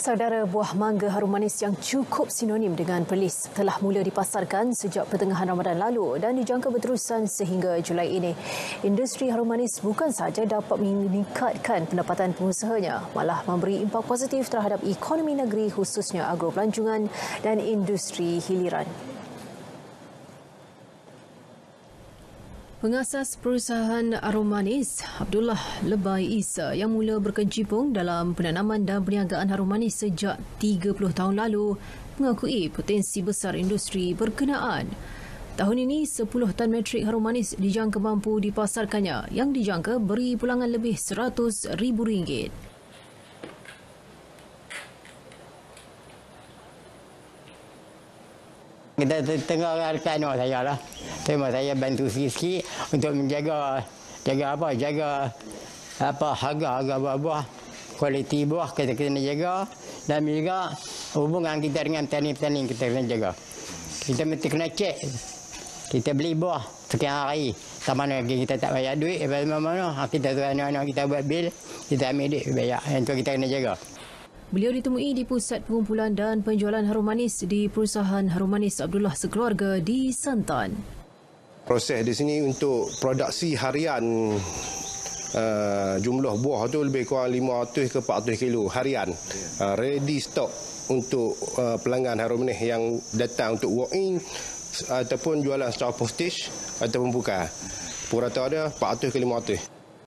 Saudara buah mangga harum manis yang cukup sinonim dengan perlis telah mula dipasarkan sejak pertengahan Ramadan lalu dan dijangka berterusan sehingga Julai ini. Industri harum manis bukan sahaja dapat meningkatkan pendapatan pengusahanya, malah memberi impak positif terhadap ekonomi negeri khususnya agro pelancongan dan industri hiliran. Pengasas perusahaan arom manis Abdullah Lebai Isa yang mula berkecimpung dalam penanaman dan perniagaan harum manis sejak 30 tahun lalu mengakui potensi besar industri berkenaan. Tahun ini 10 tan metrik harum manis dijangka mampu dipasarkannya yang dijangka beri pulangan lebih RM100,000. Kita tengah rekan saya lah. Terima saya bantu sikit untuk menjaga jaga apa? Jaga apa harga-harga buah-buah, kualiti buah kita kena jaga dan juga hubungan kita dengan petani-petani kita kena jaga. Kita mesti kena cek. Kita beli buah sekian hari. Tak mana lagi kita tak bayar duit. Lepas mana-mana kita tu anak-anak kita buat bil. Kita ambil duit bayar. Yang tu kita kena jaga. Beliau ditemui di pusat pengumpulan dan penjualan harum manis di perusahaan harum manis Abdullah Sekeluarga di Santan. Proses di sini untuk produksi harian uh, jumlah buah tu lebih kurang 500 ke 400 kilo harian. Uh, ready stock untuk uh, pelanggan harum manis yang datang untuk walk in ataupun jualan secara postage ataupun buka. Purata ada 400 ke 500.